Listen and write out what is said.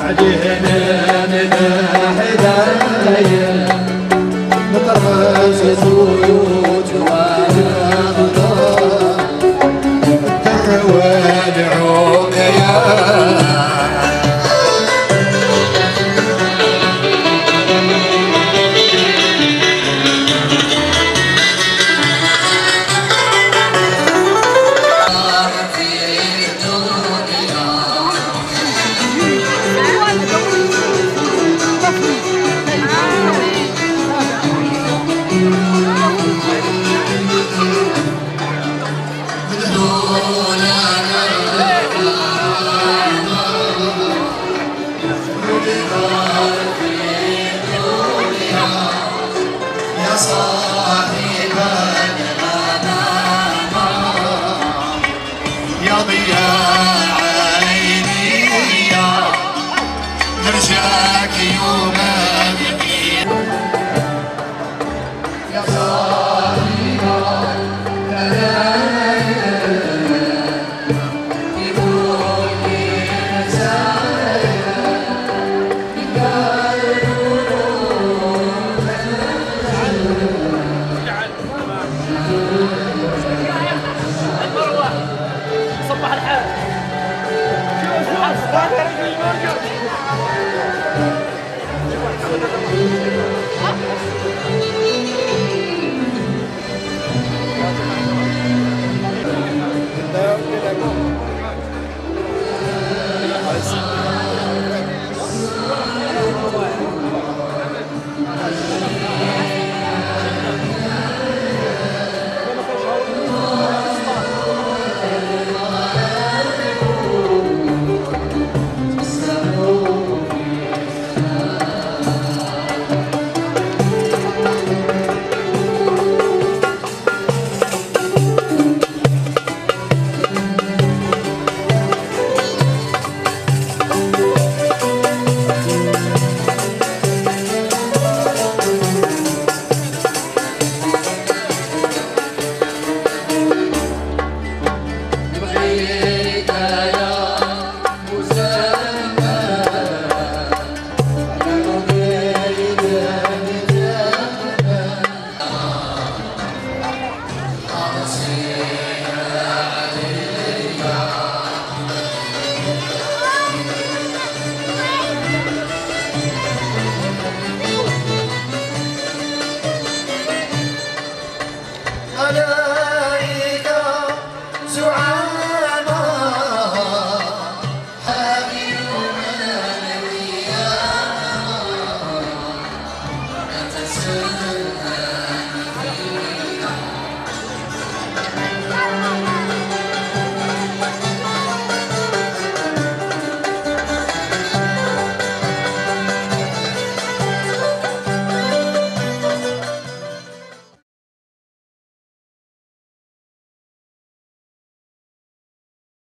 عجينا نداح داير مطرز تروى دعوم يا يا Yeah.